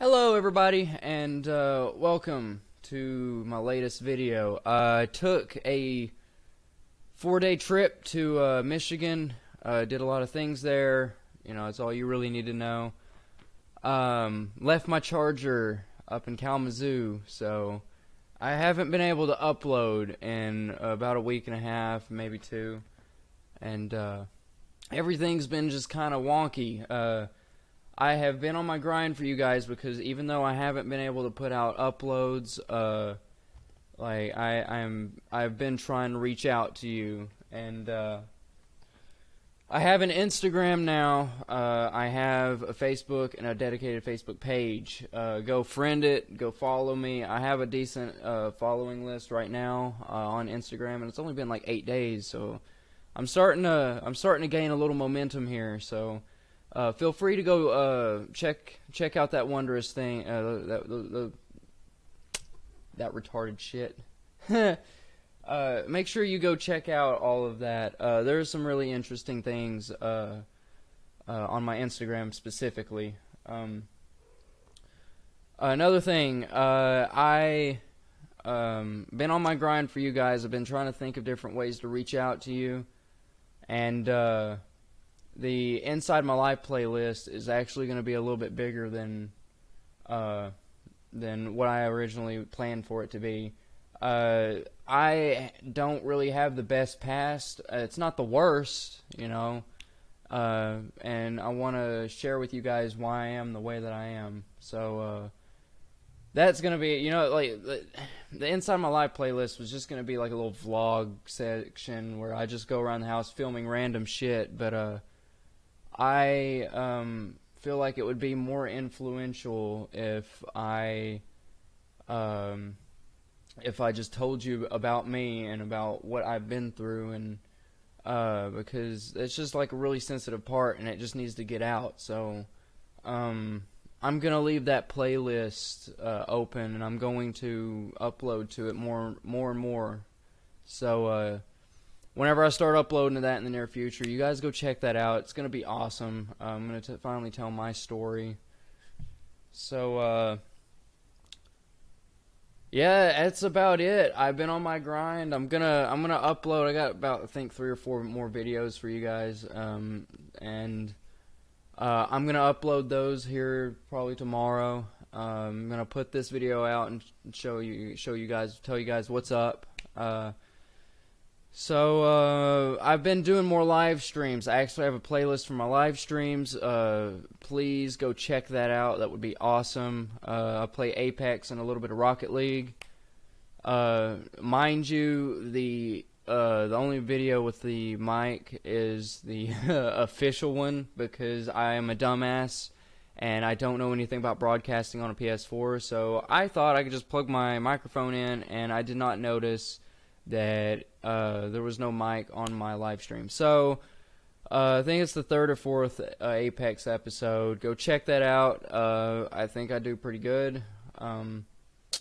Hello everybody and uh, welcome to my latest video. Uh, I took a four day trip to uh, Michigan, uh, did a lot of things there, you know, that's all you really need to know. Um, left my charger up in Kalamazoo, so I haven't been able to upload in about a week and a half, maybe two, and uh, everything's been just kind of wonky. I have been on my grind for you guys because even though I haven't been able to put out uploads, uh, like I, I'm, I've been trying to reach out to you, and uh, I have an Instagram now. Uh, I have a Facebook and a dedicated Facebook page. Uh, go friend it. Go follow me. I have a decent uh, following list right now uh, on Instagram, and it's only been like eight days, so I'm starting to, I'm starting to gain a little momentum here. So. Uh, feel free to go uh, check check out that wondrous thing. Uh, that the, the, that retarded shit. Uh, make sure you go check out all of that. Uh, are some really interesting things uh, on my Instagram specifically. Um, another thing, I um, been on my grind for you guys. I've been trying to think of different ways to reach out to you, and the Inside My Life playlist is actually going to be a little bit bigger than uh, than what I originally planned for it to be. Uh, I don't really have the best past. Uh, it's not the worst, you know. Uh, and I want to share with you guys why I am the way that I am. So uh, that's gonna be, you know, like the, the Inside My Life playlist was just gonna be like a little vlog section where I just go around the house filming random shit. But uh, I um, feel like it would be more influential if I um, if I just told you about me and about what I've been through and uh, because it's just like a really sensitive part and it just needs to get out. So um, I'm gonna leave that playlist uh, open and I'm going to upload to it more more and more. So uh, whenever I start uploading that in the near future, you guys go check that out. It's gonna be awesome. Uh, I'm gonna finally tell my story. So, uh, yeah, that's about it. I've been on my grind. I'm gonna I'm gonna upload. I got about I think three or four more videos for you guys, um, and uh, I'm gonna upload those here probably tomorrow. Um, I'm gonna put this video out and show you show you guys tell you guys what's up. So uh, I've been doing more live streams. I actually have a playlist for my live streams. Uh, please go check that out. That would be awesome. Uh, I play Apex and a little bit of Rocket League. Uh, mind you, the uh, the only video with the mic is the official one because I am a dumbass and I don't know anything about broadcasting on a PS4. So I thought I could just plug my microphone in, and I did not notice that uh, there was no mic on my live stream. So uh, I think it's the third or fourth uh, Apex episode. Go check that out. Uh, I think I do pretty good. Um,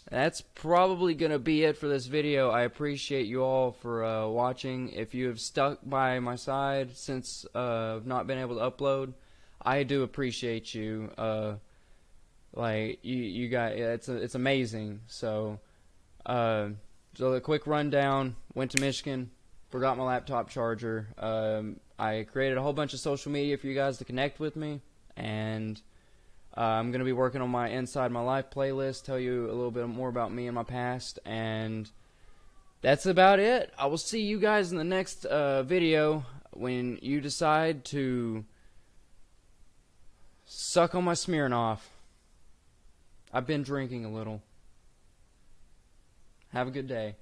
that's probably going to be it for this video. I appreciate you all for uh, watching. If you have stuck by my side since uh, I've not been able to upload, I do appreciate you. like you, you got it's it's amazing. So. So a quick rundown: went to Michigan, forgot my laptop charger. Um, I created a whole bunch of social media for you guys to connect with me, and uh, I'm gonna be working on my Inside My Life playlist. Tell you a little bit more about me and my past, and that's about it. I will see you guys in the next uh, video when you decide to suck on my Smirnoff. I've been drinking a little. Have a good day.